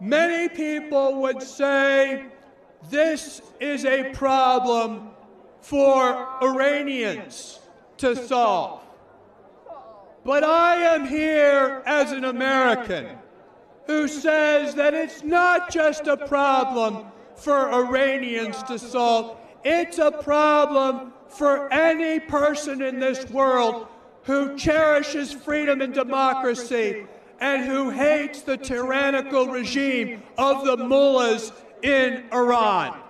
many people would say this is a problem for Iranians to solve. But I am here as an American who says that it's not just a problem for Iranians to solve, it's a problem for any person in this world who cherishes freedom and democracy and who hates the tyrannical regime of the mullahs in Iran.